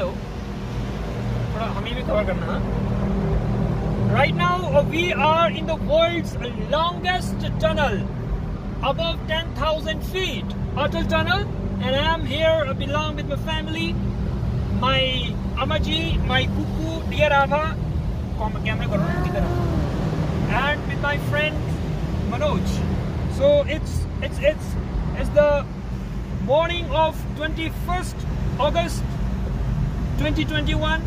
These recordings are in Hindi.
हेलो थोड़ा हमें भी कवर करना right now we are in the world's longest tunnel above 10,000 feet Atal tunnel and I am here belong with my family my Amaji my Kuku dear Ava camera करो किधर and with my friend Manoj so it's it's it's it's the morning of 21st August 2021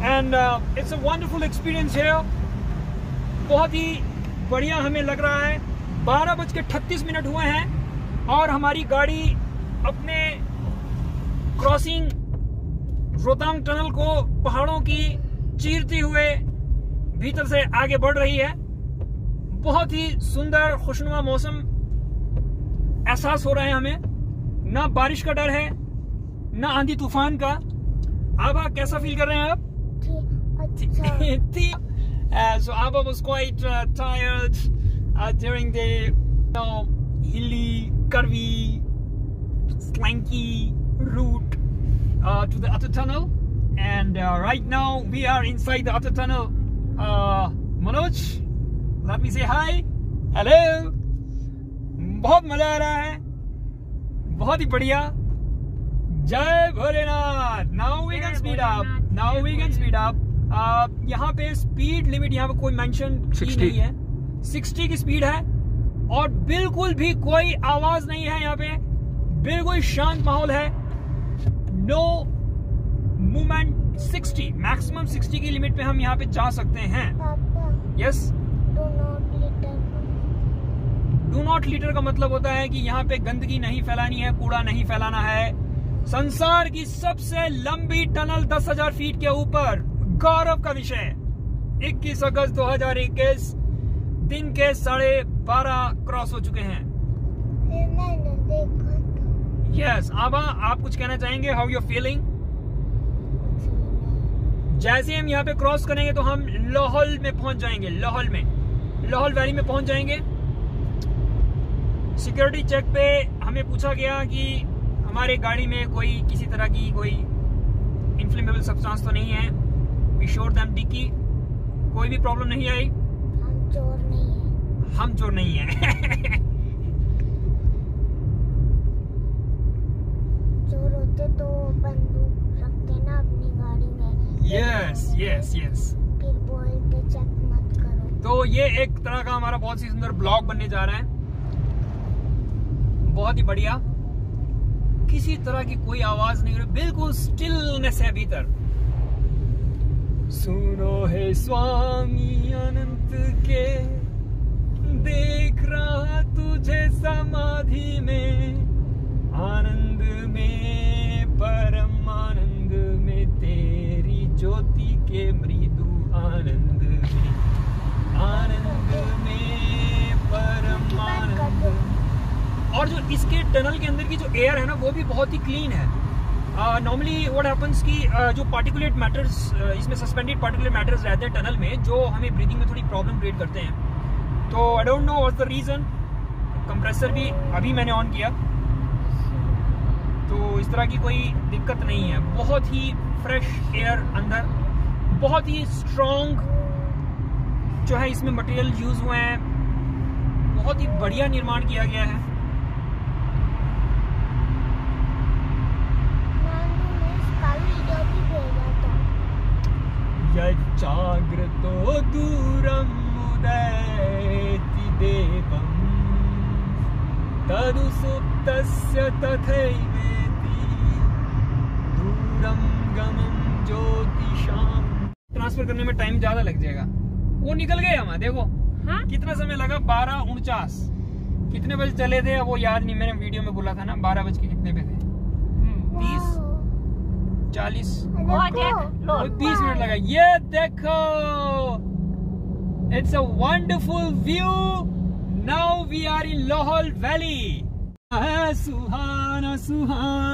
and uh, it's a wonderful experience here. बहुत ही बढ़िया हमें लग रहा है। बारह बज के अठतीस मिनट हुए हैं और हमारी गाड़ी अपने क्रॉसिंग रोहतांग टनल को पहाड़ों की चीरते हुए भीतर से आगे बढ़ रही है। बहुत ही सुंदर खुशनुमा मौसम एहसास हो रहा है हमें। ना बारिश का डर है ना आंधी तूफ़ान का। आबा कैसा फील कर रहे हैं आप uh, so Abba was quite uh, tired uh, during the you know, hilly, curvy, slanky route uh, to the Atta tunnel. And uh, right now we are inside the Atta tunnel. Uh, Manoj, let me say hi. Hello. बहुत मज़ा आ रहा है बहुत ही बढ़िया जय Bholenath now we can speed up now we can speed up यहाँ पे स्पीड लिमिट यहाँ पे कोई मेंशन नहीं है। 60 की स्पीड है और बिल्कुल भी कोई आवाज़ नहीं है यहाँ पे। बिल्कुल शांत माहौल है। नो मूवमेंट 60 मैक्सिमम 60 की लिमिट पे हम यहाँ पे जा सकते हैं। यस डू नॉट लीटर का मतलब होता है कि यहाँ पे गंदगी नहीं फैलानी है कूड़ा नहीं फैलाना है। संसार की सबसे लंबी टनल 10,000 फीट के ऊपर। गौरव का विषय। 21 अगस्त 2021 दिन के साढ़े बारह क्रॉस हो चुके हैं। यस आबा आप कुछ कहना चाहेंगे? हाउ यू फीलिंग जैसे हम यहाँ पे क्रॉस करेंगे तो हम लाहौल में पहुँच जाएँगे लाहौल में। लाहौल वैली में पहुँच जाएँगे। सिक्योरिटी चेक पे हमें पूछा गया कि हमारे गाड़ी में कोई किसी तरह की कोई इन्फ्लेमेबल सब्सटेंस तो नहीं है। वी श्योर दैम डिक्की कोई भी प्रॉब्लम नहीं आई। हम चोर नहीं है। हम चोर नहीं है। चोर होते तो बंदूक रखते ना अपनी गाड़ी में। यस यस यस फिर बोलते चेक मत करो। तो ये एक तरह का हमारा बहुत ही सुंदर ब्लॉग बनने जा रहा है। बहुत ही बढ़िया। किसी तरह की कोई आवाज़ नहीं हो रही, बिल्कुल स्टिलनेस है भीतर। सुनो है स्वामी अनंत के, देख रहा तुझे समाधि में। और जो इसके टनल के अंदर की जो एयर है ना वो भी बहुत ही क्लीन है। नॉर्मली व्हाट हैपेंस कि uh, जो पार्टिकुलेट मैटर्स uh, इसमें सस्पेंडेड पार्टिकुलेट मैटर्स रहते हैं टनल में जो हमें ब्रीदिंग में थोड़ी प्रॉब्लम क्रिएट करते हैं। तो I don't know what the reason compressor भी अभी मैंने ऑन किया। तो इस तरह की कोई दिक्कत नहीं है। बहुत ही फ्रेश एयर अंदर। बहुत ही स्ट्रॉन्ग जो है इसमें मटेरियल यूज़ हुए हैं। बहुत ही बढ़िया निर्माण किया गया है नानू ने इसका वीडियो भी भेजा था यच्चाग्रतो दूरम् उदैति देवम् तदु सुप्तस्य तथैवेति दूरं गमं ज्योतिषाम। ट्रांसफ़र करने में टाइम ज़्यादा लग जाएगा। वो निकल गए हम देखो। हाँ? कितना समय लगा? बारह उनचास। कितने बजे चले थे? वो याद नहीं मैंने वीडियो में बोला था ना बारह बज के कितने पे थे? तीस। चालीस। देखो, देख लो बीस मिनट लगा। ये देखो! It's a wonderful view Now we are in Lohol Valley. Suhana, Suhana.